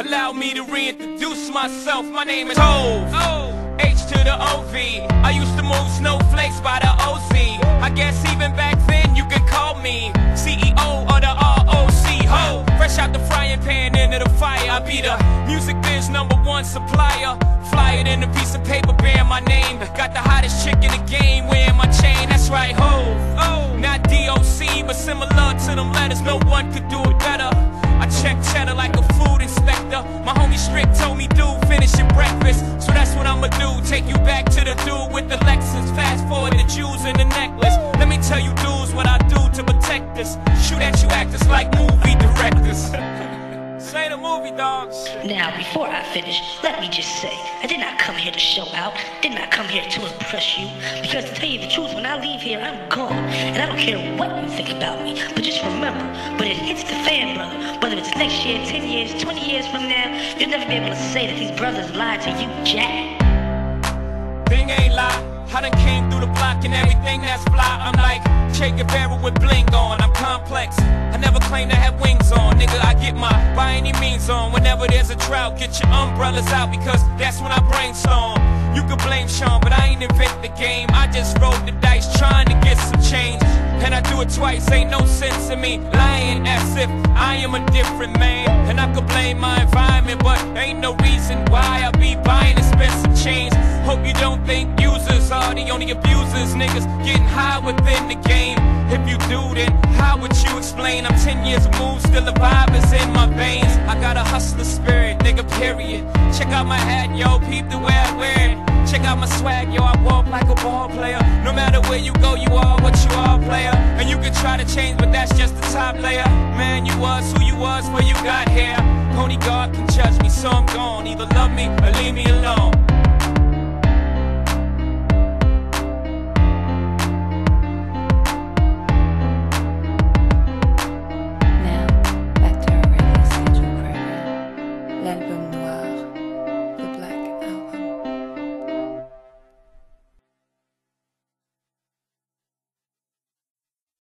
Allow me to reintroduce myself. My name is Hov. H to the OV. I used to move snowflakes by the OZ. I guess even back then you could call me CEO of the ROC. Ho, fresh out the frying pan into the fire. I be the music biz number one supplier. Fly it in a piece of paper bearing my name. Got the hottest chick in the game wearing my chain. That's right, Hov. Oh, not DOC, but similar to them letters. No one could do it I'ma do. Take you back to the dude with the Lexus. Fast forward the jewels and the necklace. Let me tell you, dudes, what I do to protect. Shoot at you actors like movie directors. Say the movie, dogs. Now, before I finish, let me just say, I did not come here to show out, did not come here to impress you, because to tell you the truth, when I leave here, I'm gone, and I don't care what you think about me, but just remember, when it hits the fan, brother, whether it's next year, 10 years, 20 years from now, you'll never be able to say that these brothers lied to you, Jack. Thing ain't lie. I done came through the block and everything that's fly. I'm like Che Guevara with bling on. I'm complex. I never claim to have wings on. Nigga, I get my by any means on. Whenever there's a drought, get your umbrellas out because that's when I brainstorm. You could blame Sean, but I ain't invent the game. I just rolled the dice trying to get some change. And I do it twice, ain't no sense in me lying as if I am a different man. And I could blame my environment, but ain't no reason why I be buying expensive chains. Hope you don't think users are the only abusers. Niggas getting high within the game. If you do, then how would you explain? I'm 10 years removed, still the vibe is in my veins. I got a hustler spirit, nigga, period. Check out my hat, yo, peep the way I wear it. Check out my swag, yo, I walk like a ball player. No matter where you go, you are what you are, player. And you can try to change, but that's just the top layer. Man, you was who you was, where you got here. Only God can judge me, so I'm gone. Either love me or leave me alone.